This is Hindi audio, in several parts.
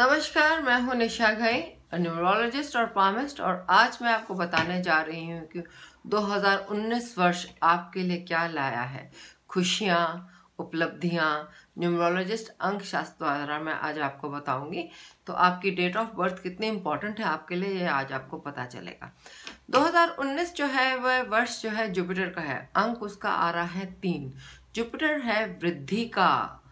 नमस्कार, मैं हूँ निशा घई न्यूरोलॉजिस्ट और पामिस्ट और आज मैं आपको बताने जा रही हूँ कि 2019 वर्ष आपके लिए क्या लाया है। खुशियाँ, उपलब्धियाँ न्यूमरोलॉजिस्ट अंक शास्त्र द्वारा मैं आज आपको बताऊँगी। तो आपकी डेट ऑफ़ बर्थ कितनी इंपॉर्टेंट है, आपके लिए ये आज आपको पता चलेगा। 2019 जो है, वह वर्ष जो है जुपिटर का है। अंक उसका आ रहा है तीन। जुपिटर है वृद्धि का।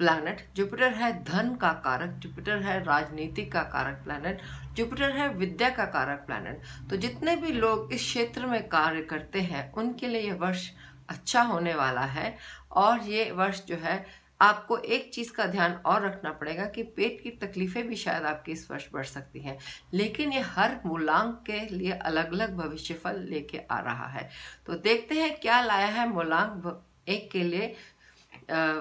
प्लैनेट जुपिटर है धन का कारक जुपिटर है राजनीति का कारक प्लैनेट जुपिटर है विद्या का कारक प्लैनेट तो जितने भी लोग इस क्षेत्र में कार्य करते हैं, उनके लिए यह वर्ष अच्छा होने वाला है और ये वर्ष जो है, आपको एक चीज़ का ध्यान और रखना पड़ेगा कि पेट की तकलीफ़ें भी शायद आपकी इस वर्ष बढ़ सकती हैं। लेकिन ये हर मूलांक के लिए अलग अलग भविष्य फल लेके आ रहा है। तो देखते हैं क्या लाया है मूलांक एक के लिए।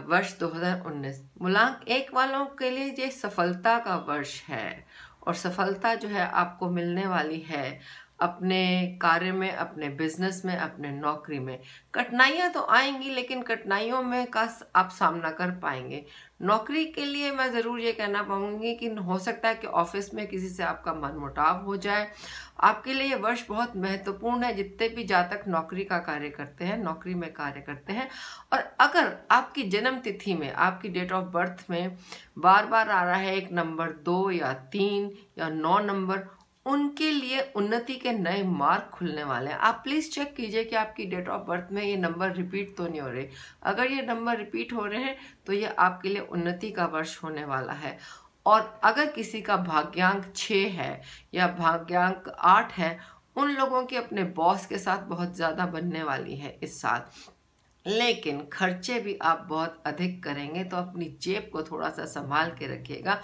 वर्ष 2019 मूलांक एक वालों के लिए ये सफलता का वर्ष है और सफलता जो है आपको मिलने वाली है। अपने कार्य में, अपने बिज़नेस में, अपने नौकरी में। कठिनाइयाँ तो आएँगी, लेकिन कठिनाइयों में का आप सामना कर पाएँगे। नौकरी के लिए मैं ज़रूर ये कहना पाऊँगी कि हो सकता है कि ऑफ़िस में किसी से आपका मन मुटाव हो जाए। आपके लिए वर्ष बहुत महत्वपूर्ण है, जितने भी जातक नौकरी का कार्य करते हैं, नौकरी में कार्य करते हैं। और अगर आपकी जन्म तिथि में, आपकी डेट ऑफ़ बर्थ में बार बार आ रहा है, एक नंबर दो या तीन या नौ नंबर उनके लिए उन्नति के नए मार्ग खुलने वाले हैं। आप प्लीज़ चेक कीजिए कि आपकी डेट ऑफ़ बर्थ में ये नंबर रिपीट तो नहीं हो रहे। अगर ये नंबर रिपीट हो रहे हैं तो ये आपके लिए उन्नति का वर्ष होने वाला है। और अगर किसी का भाग्यांक छः है या भाग्यांक आठ है, उन लोगों की अपने बॉस के साथ बहुत ज़्यादा बनने वाली है इस साल। लेकिन खर्चे भी आप बहुत अधिक करेंगे तो अपनी जेब को थोड़ा सा संभाल के रखिएगा।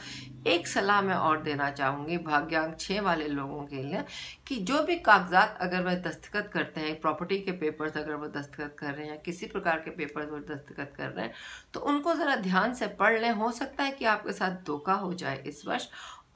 एक सलाह मैं और देना चाहूँगी भाग्यांक छः वाले लोगों के लिए कि जो भी कागजात अगर वह दस्तखत करते हैं, प्रॉपर्टी के पेपर्स अगर वो दस्तखत कर रहे हैं या किसी प्रकार के पेपर्स वो दस्तखत कर रहे हैं तो उनको ज़रा ध्यान से पढ़ लें। हो सकता है कि आपके साथ धोखा हो जाए इस वर्ष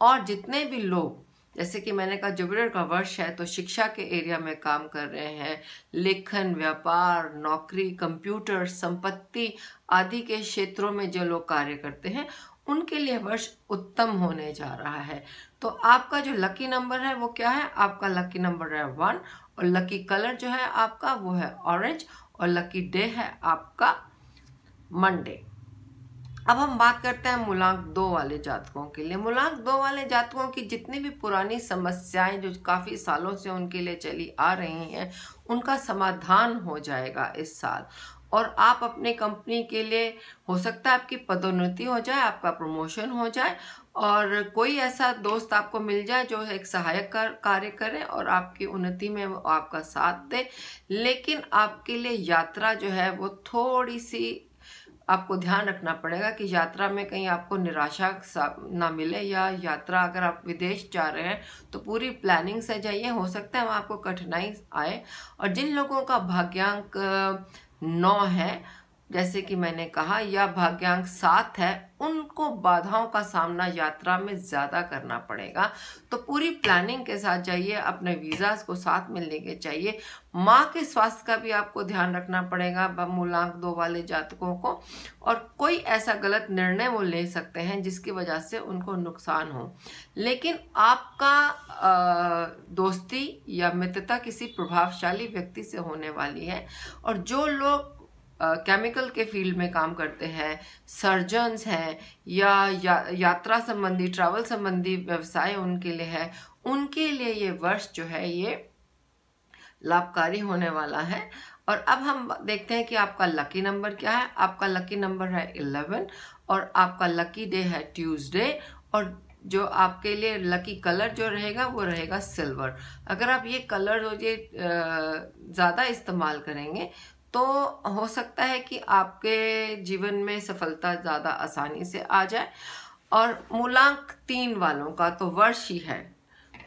और जितने भी लोग जैसे कि मैंने कहा जुबिटर का वर्ष है तो शिक्षा के एरिया में काम कर रहे हैं। लेखन, व्यापार, नौकरी, कंप्यूटर, संपत्ति आदि के क्षेत्रों में जो लोग कार्य करते हैं, उनके लिए वर्ष उत्तम होने जा रहा है। तो आपका जो लकी नंबर है, वो क्या है? आपका लकी नंबर है वन और लकी कलर जो है आपका, वो है ऑरेंज और लकी डे है आपका मंडे अब हम बात करते हैं मूलांक दो वाले जातकों के लिए। मूलांक दो वाले जातकों की जितनी भी पुरानी समस्याएँ जो काफ़ी सालों से उनके लिए चली आ रही हैं उनका समाधान हो जाएगा इस साल। और आप अपने कंपनी के लिए हो सकता है आपकी पदोन्नति हो जाए आपका प्रमोशन हो जाए और कोई ऐसा दोस्त आपको मिल जाए जो एक सहायक कर, कार्य करे और आपकी उन्नति में आपका साथ दे। लेकिन आपके लिए यात्रा जो है वो थोड़ी सी आपको ध्यान रखना पड़ेगा कि यात्रा में कहीं आपको निराशा ना मिले या यात्रा अगर आप विदेश जा रहे हैं तो पूरी प्लानिंग से जाइए। हो सकता है वहाँ आपको कठिनाई आए। और जिन लोगों का भाग्यांक नौ है जैसे कि मैंने कहा, या भाग्यांक सात है, उनको बाधाओं का सामना यात्रा में ज़्यादा करना पड़ेगा। तो पूरी प्लानिंग के साथ जाइए, अपने वीज़ाज को साथ में लेके चाहिए माँ के स्वास्थ्य का भी आपको ध्यान रखना पड़ेगा मूलांक दो वाले जातकों को। और कोई ऐसा गलत निर्णय वो ले सकते हैं, जिसकी वजह से उनको नुकसान हो। लेकिन आपका दोस्ती या मित्रता किसी प्रभावशाली व्यक्ति से होने वाली है। और जो लोग केमिकल के फ़ील्ड में काम करते हैं सर्जन्स हैं या, या यात्रा संबंधी ट्रैवल संबंधी व्यवसाय उनके लिए है। उनके लिए ये वर्ष जो है ये लाभकारी होने वाला है। और अब हम देखते हैं कि आपका लकी नंबर क्या है। आपका लकी नंबर है इलेवन और आपका लकी डे है ट्यूसडे और जो आपके लिए लकी कलर जो रहेगा वो रहेगा सिल्वर अगर आप ये कलर जो ये ज़्यादा इस्तेमाल करेंगे तो हो सकता है कि आपके जीवन में सफलता ज़्यादा आसानी से आ जाए। और मूलांक तीन वालों का तो वर्ष ही है।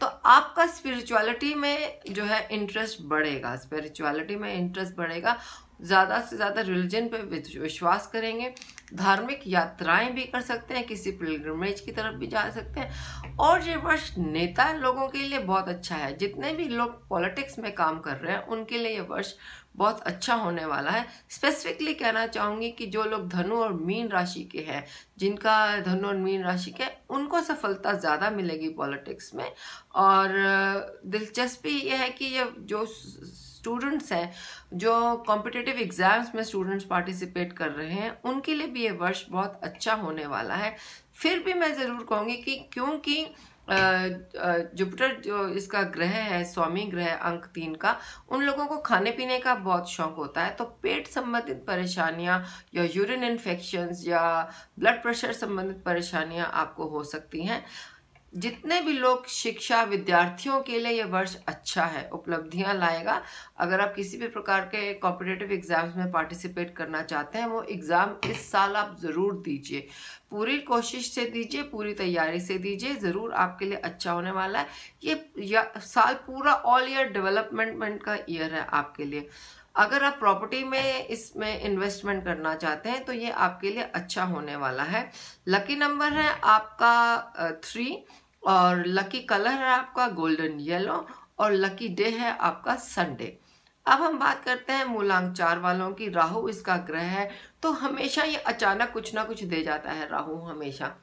तो आपका स्पिरिचुअलिटी में जो है इंटरेस्ट बढ़ेगा। स्पिरिचुअलिटी में इंटरेस्ट बढ़ेगा। ज़्यादा से ज़्यादा रिलीजन पे विश्वास करेंगे। धार्मिक यात्राएँ भी कर सकते हैं। किसी पिलग्रमेज की तरफ़ भी जा सकते हैं। और ये वर्ष नेता लोगों के लिए बहुत अच्छा है। जितने भी लोग पॉलिटिक्स में काम कर रहे हैं, उनके लिए ये वर्ष बहुत अच्छा होने वाला है। स्पेसिफिकली कहना चाहूँगी कि जो लोग धनु और मीन राशि के हैं, जिनका धनु और मीन राशि के, उनको सफलता ज़्यादा मिलेगी पॉलिटिक्स में। और दिलचस्पी यह है कि ये जो स्टूडेंट्स हैं, जो कॉम्पिटिटिव एग्ज़ाम्स में स्टूडेंट्स पार्टिसिपेट कर रहे हैं, उनके लिए भी ये वर्ष बहुत अच्छा होने वाला है। फिर भी मैं ज़रूर कहूँगी कि क्योंकि जुपिटर जो इसका ग्रह है, स्वामी ग्रह अंक तीन का, उन लोगों को खाने पीने का बहुत शौक होता है। तो पेट संबंधित परेशानियाँ या यूरिन इन्फेक्शंस या ब्लड प्रेशर संबंधित परेशानियाँ आपको हो सकती हैं। जितने भी लोग शिक्षा विद्यार्थियों के लिए यह वर्ष अच्छा है उपलब्धियाँ लाएगा। अगर आप किसी भी प्रकार के कॉम्पिटेटिव एग्ज़ाम्स में पार्टिसिपेट करना चाहते हैं वो एग्ज़ाम इस साल आप ज़रूर दीजिए। पूरी कोशिश से दीजिए पूरी तैयारी से दीजिए ज़रूर आपके लिए अच्छा होने वाला है। ये या, साल पूरा ऑल ईयर डेवलपमेंट का ईयर है आपके लिए। अगर आप प्रॉपर्टी में इसमें इन्वेस्टमेंट करना चाहते हैं तो ये आपके लिए अच्छा होने वाला है। लकी नंबर है आपका थ्री और लकी कलर है आपका गोल्डन येलो और लकी डे है आपका संडे अब हम बात करते हैं मूलांक चार वालों की। राहु इसका ग्रह है तो हमेशा ये अचानक कुछ ना कुछ दे जाता है राहु हमेशा।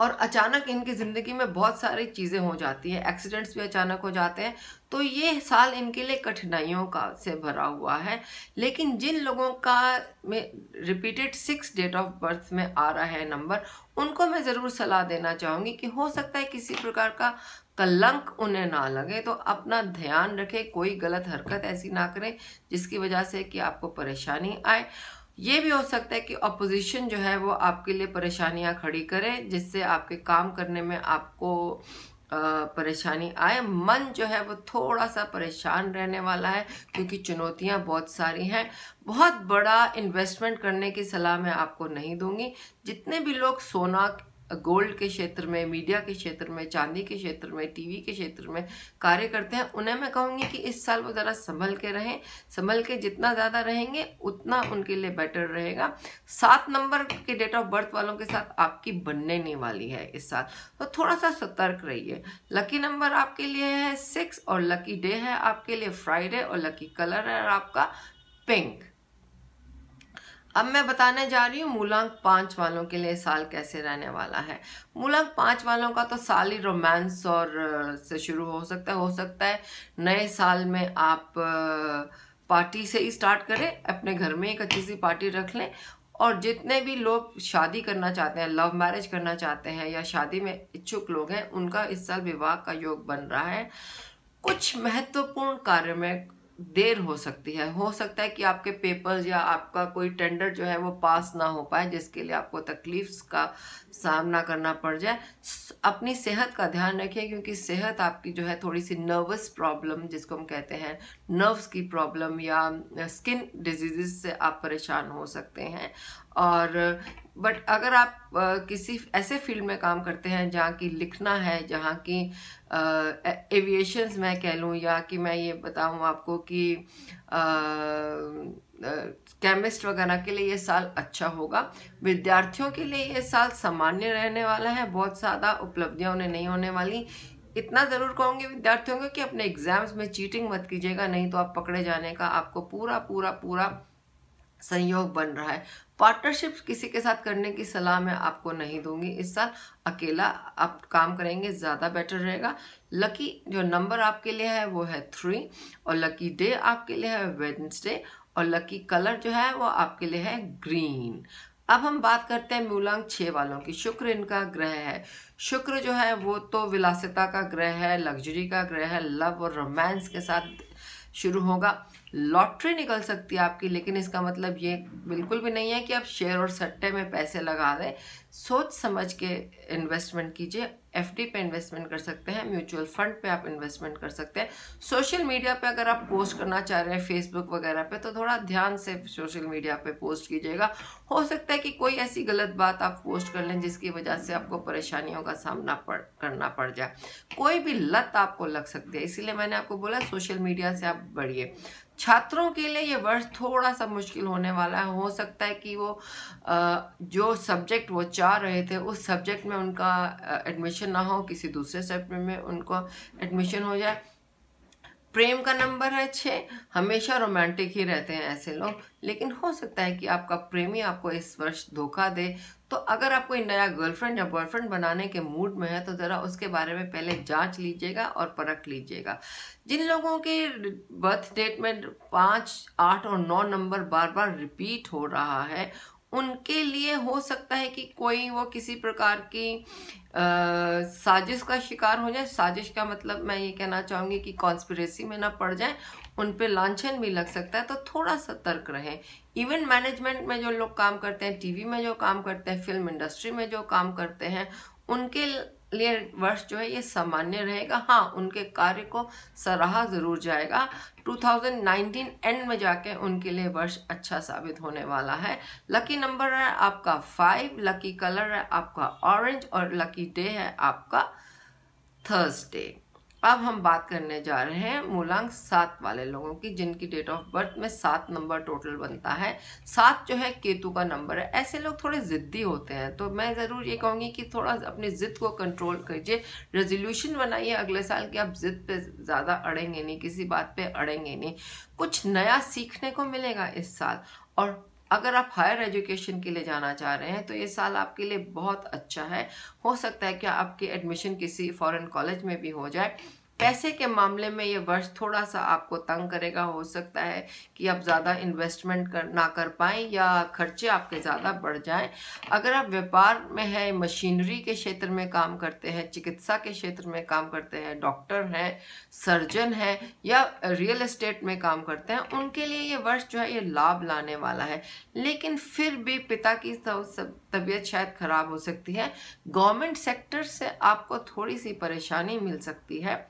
और अचानक इनकी ज़िंदगी में बहुत सारी चीज़ें हो जाती हैं एक्सीडेंट्स भी अचानक हो जाते हैं। तो ये साल इनके लिए कठिनाइयों का से भरा हुआ है। लेकिन जिन लोगों का में repeated six date of birth में आ रहा है नंबर उनको मैं ज़रूर सलाह देना चाहूँगी कि हो सकता है किसी प्रकार का कलंक उन्हें ना लगे। तो अपना ध्यान रखें, कोई गलत हरकत ऐसी ना करें, जिसकी वजह से कि आपको परेशानी आए। ये भी हो सकता है कि अपोजिशन जो है वो आपके लिए परेशानियाँ खड़ी करे, जिससे आपके काम करने में आपको परेशानी आए। मन जो है वो थोड़ा सा परेशान रहने वाला है, क्योंकि चुनौतियाँ बहुत सारी हैं। बहुत बड़ा इन्वेस्टमेंट करने की सलाह मैं आपको नहीं दूँगी। जितने भी लोग सोना गोल्ड के क्षेत्र में, मीडिया के क्षेत्र में, चांदी के क्षेत्र में, टीवी के क्षेत्र में कार्य करते हैं। उन्हें मैं कहूँगी कि इस साल वो ज़रा संभल के रहें, संभल के जितना ज़्यादा रहेंगे, उतना उनके लिए बेटर रहेगा। सात नंबर के डेट ऑफ़ बर्थ वालों के साथ आपकी बनने नहीं वाली है इस साल तो थोड़ा सा सतर्क रहिए। लकी नंबर आपके लिए है सिक्स और लकी डे है आपके लिए फ्राइडे और लकी कलर है आपका पिंक। अब मैं बताने जा रही हूँ मूलांक पाँच वालों के लिए साल कैसे रहने वाला है। मूलांक पाँच वालों का तो साल ही रोमांस और से शुरू हो सकता है, हो सकता है नए साल में आप पार्टी से ही स्टार्ट करें, अपने घर में एक अच्छी सी पार्टी रख लें और जितने भी लोग शादी करना चाहते हैं, लव मैरिज करना चाहते हैं या शादी में इच्छुक लोग हैं, उनका इस साल विवाह का योग बन रहा है। कुछ महत्वपूर्ण कार्य में देर हो सकती है। हो सकता है कि आपके पेपर्स या आपका कोई टेंडर जो है वो पास ना हो पाए, जिसके लिए आपको तकलीफ़ का सामना करना पड़ जाए। अपनी सेहत का ध्यान रखिए, क्योंकि सेहत आपकी जो है थोड़ी सी नर्वस प्रॉब्लम जिसको हम कहते हैं नर्व्स की प्रॉब्लम या स्किन डिज़ीज़ से आप परेशान हो सकते हैं। और बट अगर आप किसी ऐसे फ़ील्ड में काम करते हैं जहाँ की लिखना है, जहाँ की एविएशंस मैं कह लूँ या कि मैं ये बताऊँ आपको कि केमिस्ट वगैरह के लिए ये साल अच्छा होगा। विद्यार्थियों के लिए ये साल सामान्य रहने वाला है, बहुत ज़्यादा उपलब्धियाँ उन्हें नहीं होने वाली। इतना ज़रूर कहूँगी विद्यार्थियों को कि अपने एग्ज़ाम्स में चीटिंग मत कीजिएगा, नहीं तो आप पकड़े जाने का आपको पूरा पूरा पूरा संयोग बन रहा है। पार्टनरशिप किसी के साथ करने की सलाह मैं आपको नहीं दूँगी। इस साल अकेला आप काम करेंगे, ज़्यादा बेटर रहेगा। लकी जो नंबर आपके लिए है वो है थ्री, और लकी डे आपके लिए है वेडनेसडे, और लकी कलर जो है वो आपके लिए है ग्रीन। अब हम बात करते हैं मूलांक छः वालों की। शुक्र इनका ग्रह है। शुक्र जो है वो तो विलासिता का ग्रह है, लग्जरी का ग्रह है, लव और रोमांस के साथ शुरू होगा। लॉटरी निकल सकती है आपकी, लेकिन इसका मतलब ये बिल्कुल भी नहीं है कि आप शेयर और सट्टे में पैसे लगा दें। सोच समझ के इन्वेस्टमेंट कीजिए। एफडी पे इन्वेस्टमेंट कर सकते हैं म्यूचुअल फंड पे आप इन्वेस्टमेंट कर सकते हैं। सोशल मीडिया पे अगर आप पोस्ट करना चाह रहे हैं फेसबुक वगैरह पे तो थोड़ा ध्यान से सोशल मीडिया पे पोस्ट कीजिएगा। हो सकता है कि कोई ऐसी गलत बात आप पोस्ट कर लें जिसकी वजह से आपको परेशानियों का सामना पड़, करना पड़ जाए। कोई भी लत आपको लग सकती है, इसीलिए मैंने आपको बोला सोशल मीडिया से आप बढ़िए। छात्रों के लिए ये वर्ष थोड़ा सा मुश्किल होने वाला है। हो सकता है कि वो जो सब्जेक्ट वो चाह रहे थे, उस सब्जेक्ट में उनका एडमिशन ना हो, किसी दूसरे सब्जेक्ट में उनको एडमिशन हो जाए। प्रेम का नंबर है छः हमेशा रोमांटिक ही रहते हैं ऐसे लोग। लेकिन हो सकता है कि आपका प्रेमी आपको इस वर्ष धोखा दे। तो अगर आप कोई नया गर्लफ्रेंड या बॉयफ्रेंड बनाने के मूड में है तो ज़रा उसके बारे में पहले जाँच लीजिएगा और परख लीजिएगा। जिन लोगों के बर्थ डेट में पाँच, आठ और नौ नंबर बार बार रिपीट हो रहा है उनके लिए हो सकता है कि कोई वो किसी प्रकार की आ, साजिश का शिकार हो जाए। साजिश का मतलब मैं ये कहना चाहूँगी कि कॉन्स्परेसी में ना पड़ जाए उन पे लाछन भी लग सकता है तो थोड़ा सतर्क रहें। इवेंट मैनेजमेंट में जो लोग काम करते हैं टीवी में जो काम करते हैं फ़िल्म इंडस्ट्री में जो काम करते हैं उनके लिए वर्ष जो है ये सामान्य रहेगा। हाँ उनके कार्य को सराहा ज़रूर जाएगा। 2019 एंड में जाके उनके लिए वर्ष अच्छा साबित होने वाला है। लकी नंबर है आपका फाइव लकी कलर है आपका ऑरेंज और लकी डे है आपका थर्सडे अब हम बात करने जा रहे हैं मूलांक सात वाले लोगों की, जिनकी डेट ऑफ़ बर्थ में सात नंबर टोटल बनता है। सात जो है, केतु का नंबर है। ऐसे लोग थोड़े ज़िद्दी होते हैं तो मैं ज़रूर ये कहूँगी कि थोड़ा अपनी ज़िद को कंट्रोल कीजिए। रेजोल्यूशन बनाइए अगले साल कि आप ज़िद पे ज़्यादा अड़ेंगे नहीं, किसी बात पे अड़ेंगे नहीं। कुछ नया सीखने को मिलेगा इस साल, और अगर आप हायर एजुकेशन के लिए जाना चाह रहे हैं तो ये साल आपके लिए बहुत अच्छा है। हो सकता है कि आपकी एडमिशन किसी फॉरेन कॉलेज में भी हो जाए। पैसे के मामले में ये वर्ष थोड़ा सा आपको तंग करेगा, हो सकता है कि आप ज़्यादा इन्वेस्टमेंट कर, ना कर पाएँ या खर्चे आपके ज़्यादा बढ़ जाएँ। अगर आप व्यापार में है मशीनरी के क्षेत्र में काम करते हैं, चिकित्सा के क्षेत्र में काम करते हैं डॉक्टर हैं सर्जन हैं या रियल इस्टेट में काम करते हैं, उनके लिए ये वर्ष जो है ये लाभ लाने वाला है। लेकिन फिर भी पिता की तबीयत शायद खराब हो सकती है। गवर्नमेंट सेक्टर से आपको थोड़ी सी परेशानी मिल सकती है।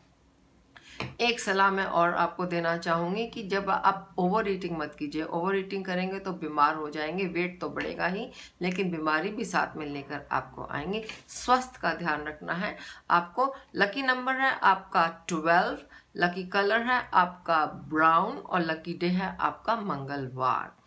एक सलाह मैं और आपको देना चाहूँगी कि जब आप ओवर ईटिंग मत कीजिए। ओवर ईटिंग करेंगे तो बीमार हो जाएँगे, वेट तो बढ़ेगा ही, लेकिन बीमारी भी साथ में लेकर आपको आएँगे। स्वास्थ्य का ध्यान रखना है। आपको लकी नंबर है, आपका ट्वेल्व, लकी कलर है, आपका ब्राउन और लकी डे है, आपका मंगलवार।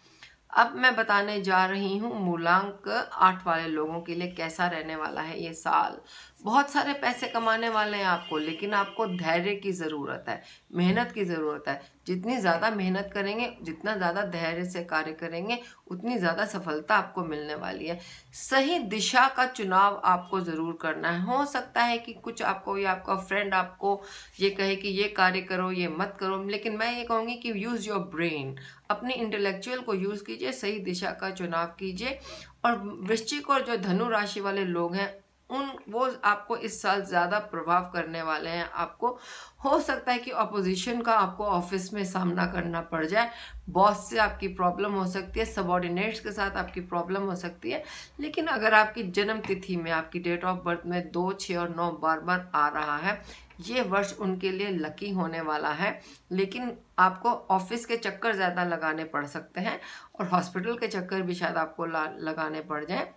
अब मैं बताने जा रही हूँ मूलांक आठ वाले लोगों के लिए कैसा रहने वाला है ये साल। बहुत सारे पैसे कमाने वाले हैं आपको, लेकिन आपको धैर्य की ज़रूरत है, मेहनत की ज़रूरत है। जितनी ज़्यादा मेहनत करेंगे, जितना ज़्यादा धैर्य से कार्य करेंगे, उतनी ज़्यादा सफलता आपको मिलने वाली है। सही दिशा का चुनाव आपको ज़रूर करना है। हो सकता है कि कुछ आपको, या आपका फ्रेंड आपको ये कहे कि ये कार्य करो, ये मत करो, लेकिन मैं ये कहूँगी कि यूज़ योर ब्रेन अपनी इंटेलेक्चुअल को यूज़ कीजिए, सही दिशा का चुनाव कीजिए। और वृश्चिक और जो धनु राशि वाले लोग हैं उन, वो आपको इस साल ज़्यादा प्रभाव करने वाले हैं। आपको हो सकता है कि अपोजिशन का आपको ऑफ़िस में सामना करना पड़ जाए। बॉस से आपकी प्रॉब्लम हो सकती है सबॉर्डिनेट्स के साथ आपकी प्रॉब्लम हो सकती है। लेकिन अगर आपकी जन्म तिथि में, आपकी डेट ऑफ़ बर्थ में दो छः और नौ बार बार आ रहा है, ये वर्ष उनके लिए लकी होने वाला है। लेकिन आपको ऑफ़िस के चक्कर ज़्यादा लगाने पड़ सकते हैं और हॉस्पिटल के चक्कर भी शायद आपको लगाने पड़ जाए।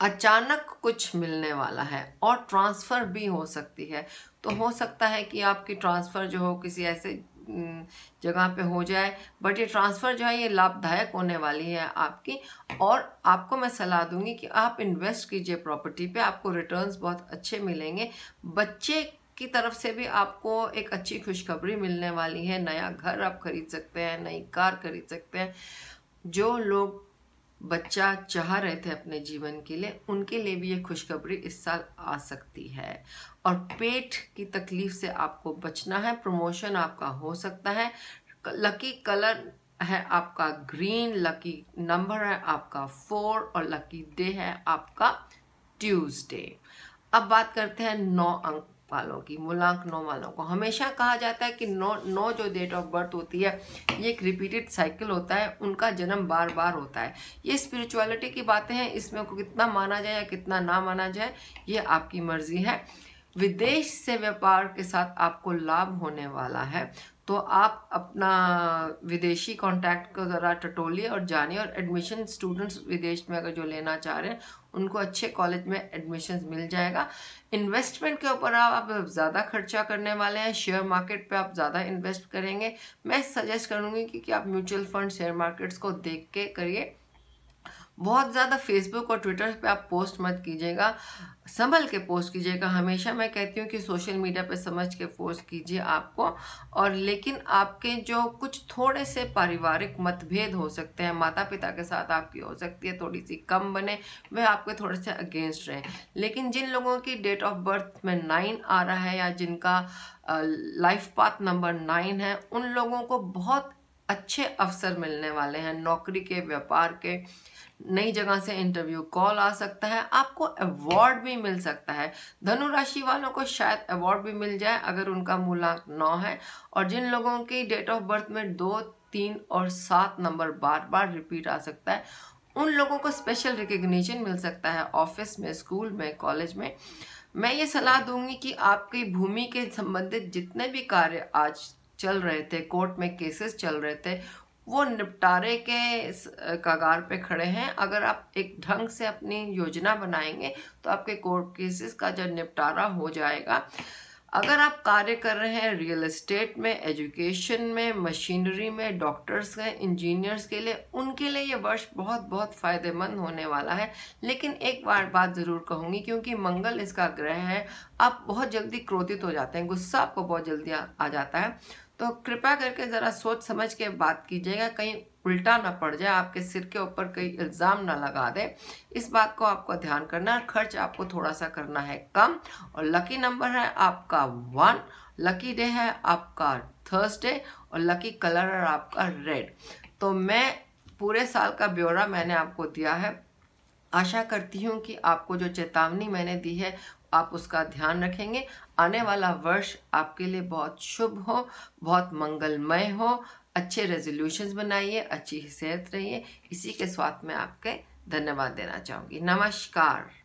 अचानक कुछ मिलने वाला है और ट्रांसफ़र भी हो सकती है। तो हो सकता है कि आपकी ट्रांसफ़र जो हो किसी ऐसे जगह पे हो जाए, बट ये ट्रांसफ़र जो है ये लाभदायक होने वाली है आपकी। और आपको मैं सलाह दूँगी कि आप इन्वेस्ट कीजिए प्रॉपर्टी पे, आपको रिटर्न्स बहुत अच्छे मिलेंगे। बच्चे की तरफ़ से भी आपको एक अच्छी खुशखबरी मिलने वाली है। नया घर आप खरीद सकते हैं, नई कार खरीद सकते हैं। जो लोग बच्चा चाह रहे थे अपने जीवन के लिए, उनके लिए भी ये खुशखबरी इस साल आ सकती है। और पेट की तकलीफ़ से आपको बचना है, प्रमोशन आपका हो सकता है। लकी कलर है आपका ग्रीन लकी नंबर है आपका फोर और लकी डे है आपका ट्यूसडे अब बात करते हैं नौ अंक वालों की, मूलांक नौ वालों को। हमेशा कहा जाता है कि नौ नौ जो डेट ऑफ़ बर्थ होती है, ये एक रिपीटेड साइकिल होता है, उनका जन्म बार बार होता है। ये स्पिरिचुअलिटी की बातें हैं, इसमें को कितना माना जाए या कितना ना माना जाए, ये आपकी मर्ज़ी है। विदेश से व्यापार के साथ आपको लाभ होने वाला है। तो आप अपना विदेशी कॉन्टैक्ट को ज़रा टटोलिए और जानिए और एडमिशन स्टूडेंट्स विदेश में अगर जो लेना चाह रहे हैं उनको अच्छे कॉलेज में एडमिशन मिल जाएगा। इन्वेस्टमेंट के ऊपर आप ज़्यादा खर्चा करने वाले हैं शेयर मार्केट पे आप ज़्यादा इन्वेस्ट करेंगे। मैं सजेस्ट करूँगी कि, कि आप म्यूचुअल फंड शेयर मार्केट्स को देख के करिए। बहुत ज़्यादा फेसबुक और ट्विटर पे आप पोस्ट मत कीजिएगा। संभल के पोस्ट कीजिएगा। हमेशा मैं कहती हूँ कि सोशल मीडिया पे समझ के पोस्ट कीजिए आपको। और लेकिन आपके जो कुछ थोड़े से पारिवारिक मतभेद हो सकते हैं माता पिता के साथ आपकी हो सकती है थोड़ी सी कम बने वह आपके थोड़े से अगेंस्ट रहें। लेकिन जिन लोगों की डेट ऑफ़ बर्थ में नाइन आ रहा है या जिनका लाइफ पाथ नंबर नाइन है, उन लोगों को बहुत अच्छे अवसर मिलने वाले हैं। नौकरी के, व्यापार के नई जगह से इंटरव्यू कॉल आ सकता है, आपको अवार्ड भी मिल सकता है। धनु राशि वालों को शायद अवार्ड भी मिल जाए अगर उनका मूलांक नौ है। और जिन लोगों की डेट ऑफ़ बर्थ में दो, तीन और सात नंबर बार बार रिपीट आ सकता है, उन लोगों को स्पेशल रिकग्निशन मिल सकता है ऑफ़िस में स्कूल में कॉलेज में। मैं ये सलाह दूँगी कि आपकी भूमि के संबंधित जितने भी कार्य आज चल रहे थे कोर्ट में केसेस चल रहे थे वो निपटारे के कगार पे खड़े हैं। अगर आप एक ढंग से अपनी योजना बनाएँगे तो आपके कोर्ट केसेस का जो निपटारा हो जाएगा। अगर आप कार्य कर रहे हैं रियल एस्टेट में, एजुकेशन में, मशीनरी में, डॉक्टर्स हैं, इंजीनियर्स के लिए, उनके लिए ये वर्ष बहुत बहुत फ़ायदेमंद होने वाला है। लेकिन एक बार बात ज़रूर कहूँगी, क्योंकि मंगल इसका ग्रह है, आप बहुत जल्दी क्रोधित हो जाते हैं, गुस्सा आपको बहुत जल्दी आ जाता है। तो कृपया करके ज़रा सोच समझ के बात कीजिएगा, कहीं उल्टा ना पड़ जाए, आपके सिर के ऊपर कहीं इल्ज़ाम ना लगा दे। इस बात को आपको ध्यान करना है, खर्च आपको थोड़ा सा करना है कम। और लकी नंबर है आपका वन, लकी डे है आपका थर्सडे, और लकी कलर है आपका रेड। तो मैं पूरे साल का ब्यौरा मैंने आपको दिया है। आशा करती हूँ कि आपको जो चेतावनी मैंने दी है आप उसका ध्यान रखेंगे। आने वाला वर्ष आपके लिए बहुत शुभ हो, बहुत मंगलमय हो। अच्छे रेजोल्यूशंस बनाइए, अच्छी सेहत रहिए। इसी के साथ मैं आपके धन्यवाद देना चाहूँगी। नमस्कार।